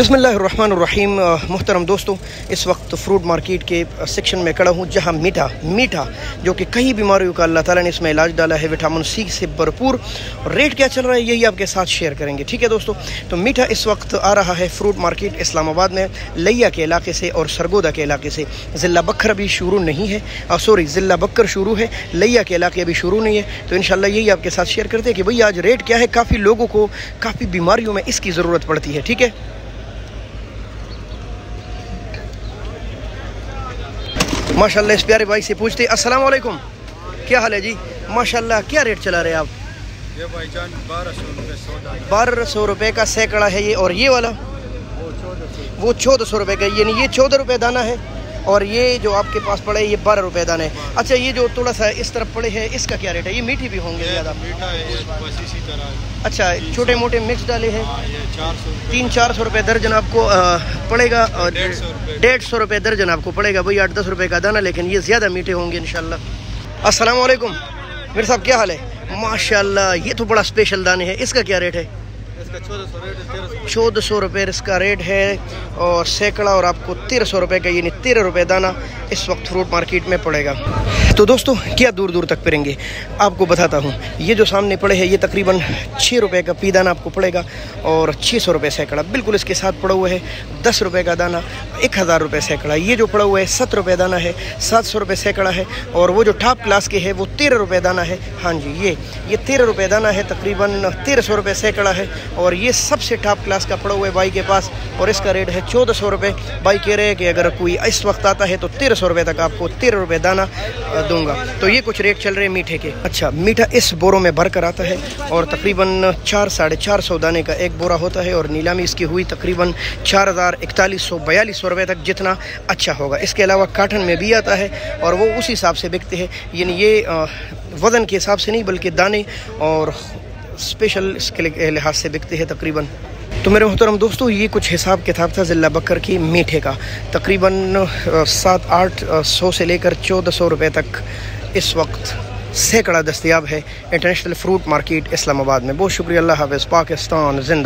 बसमीम मोहतरम दोस्तों, इस वक्त फ्रूट मार्केट के सेक्शन में खड़ा हूँ, जहाँ मीठा मीठा, जो कि कई बीमारियों का अल्लाह ताला ने इसमें इलाज डाला है, विटामिन सी से भरपूर। रेट क्या चल रहा है, यही आपके साथ शेयर करेंगे, ठीक है दोस्तों? तो मीठा इस वक्त आ रहा है फ्रूट मार्केट इस्लामाबाद में, लिया के इलाके से और सरगोदा के इलाके से। ज़िला बकर अभी शुरू नहीं है सॉरी, ज़िला बकर शुरू है, लिया के इलाके अभी शुरू नहीं है। तो इन यही आपके साथ शेयर करते हैं कि भाई आज रेट क्या है? काफ़ी लोगों को, काफ़ी बीमारियों में इसकी ज़रूरत पड़ती है, ठीक है? माशाल्लाह इस प्यारे भाई से पूछते अस्सलाम वालेकुम। क्या हाल है जी? माशाल्लाह क्या रेट चला रहे हैं आप? ये भाईजान बारह सौ रुपये का सैकड़ा है ये और ये वाला? वो चौदह सौ। रुपये का यानी ये चौदह रुपये दाना है। और ये जो आपके पास पड़े ये बारह रुपये दाने। अच्छा ये जो थोड़ा सा इस तरफ़ पड़े है इसका क्या रेट है? ये मीठी भी होंगे ज़्यादा। मीठा है बस इसी तरह अच्छा छोटे मोटे मिक्स डाले हैं। हाँ, तीन चार सौ रुपये दर्जन आपको पड़ेगा और डेढ़ सौ रुपये दर्जन आपको पड़ेगा। भाई आठ दस रुपये का दाना लेकिन ये ज़्यादा मीठे होंगे इन वालेकुम मेरे साहब क्या हाल है? माशाल्लाह ये तो बड़ा स्पेशल दाने है। इसका क्या रेट है? चौदह सौ रुपये इसका रेट है और सैकड़ा और आपको तेरह सौ रुपये का, यानी तेरह रुपये दाना इस वक्त फ्रूट मार्केट में पड़ेगा। तो दोस्तों, क्या दूर दूर तक फिरेंगे? आपको बताता हूँ, ये जो सामने पड़े हैं, ये तकरीबन छः रुपये का पी दाना आपको पड़ेगा और छः सौ रुपये सैकड़ा। बिल्कुल इसके साथ पड़ा हुआ है दस रुपये का दाना, एक हज़ार रुपये सैकड़ा। ये जो पड़ा हुआ है सत्तर रुपये दाना है, सात सौ रुपये सैकड़ा है और वो जो टॉप क्लास के है, वो तेरह रुपये दाना है। हाँ जी, ये ये तेरह रुपये दाना है, तकरीबन तेरह सौ रुपये सैकड़ा है और ये सबसे टॉप क्लास का पड़ा हुआ है बाई के पास और इसका रेट है चौदह सौ रुपये बाई कह रहे हैं कि अगर कोई इस वक्त आता है तो तेरह सौ रुपये तक आपको तेरह रुपये दाना दूँगा। तो ये कुछ रेट चल रहे हैं मीठे के। अच्छा मीठा इस बोरों में भर कर आता है और तकरीबन चार, साढ़े चार सौ दाने का एक बोरा होता है और नीलामी इसकी हुई तकरीबन चार हज़ार इकतालीस सौ बयालीस सौ रुपये तक जितना अच्छा होगा। इसके अलावा काटन में भी आता है और वो उस हिसाब से बिकते हैं। यानी ये वज़न के हिसाब से नहीं, बल्कि दाने और स्पेशल इसके लिहाज से बिकते हैं तकरीबन। तो मेरे मोहतरम दोस्तों, ये कुछ हिसाब किताब था ज़िला बकर की मीठे का। तकरीबन सात आठ सौ से लेकर चौदह सौ रुपये तक इस वक्त सैकड़ा दस्तियाब है। इंटरनेशनल फ्रूट मार्केट इस्लामाबाद में। बहुत शुक्रिया, अल्लाह हाफ़ पाकिस्तान ज़िंदा